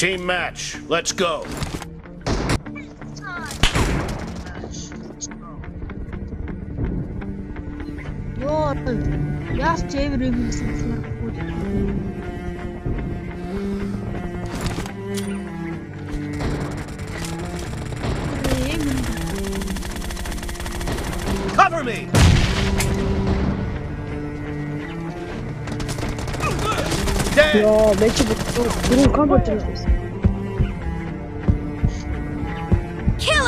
Team match. Let's go. Йоо. Яас Джейвер юм гэсэн Cover me! Dead! Ya belki bu durun kan batırırız.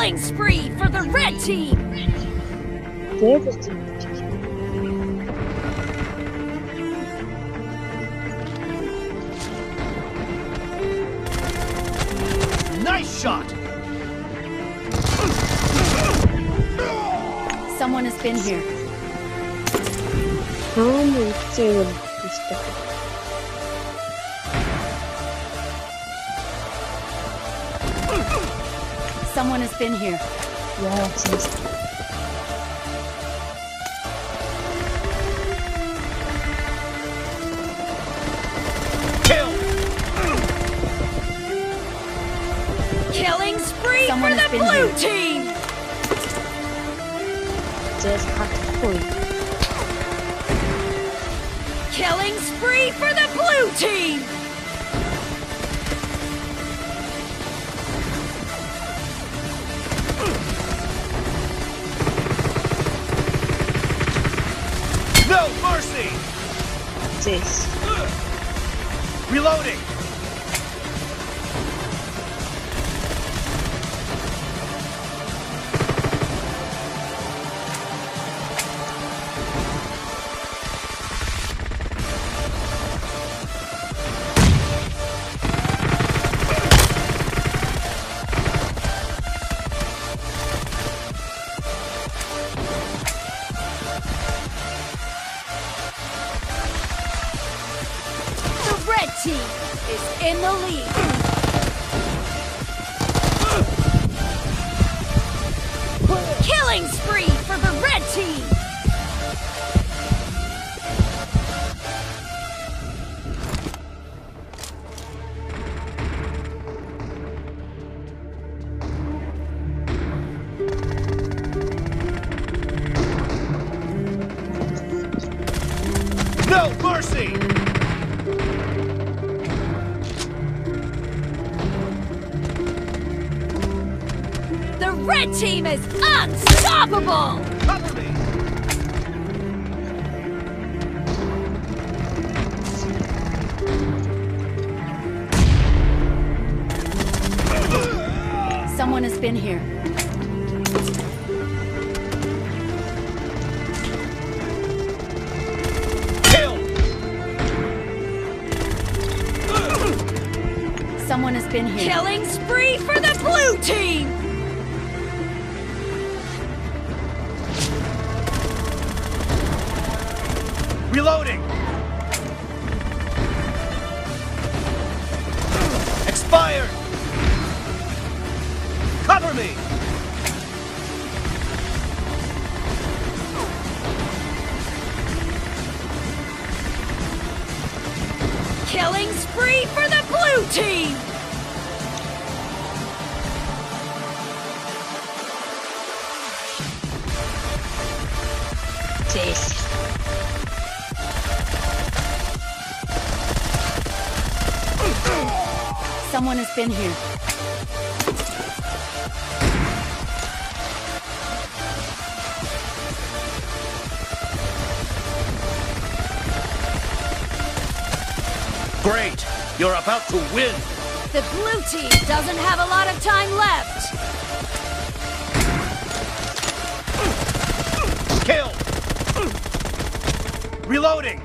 Killing spree for the red team! Nice shot! Someone has been here. Tamam mı? Seviyorum işte. Someone has been here. Ya siz. Kill! Killing spree Someone for the blue here. team! Siz haklı koy. Killing spree for the blue team! Siz. Reloading! Team is in the lead. Killing spree for the red team! No mercy! Red team is unstoppable! Someone has been here. Kill! Someone has been here. Killing spree for the blue team! Reloading! Expired! Cover me! Killing spree for the blue team! Siz. Someone has been here. Great! You're about to win! The blue team doesn't have a lot of time left. Kill! Reloading!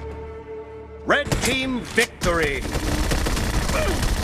Red team victory! Ugh!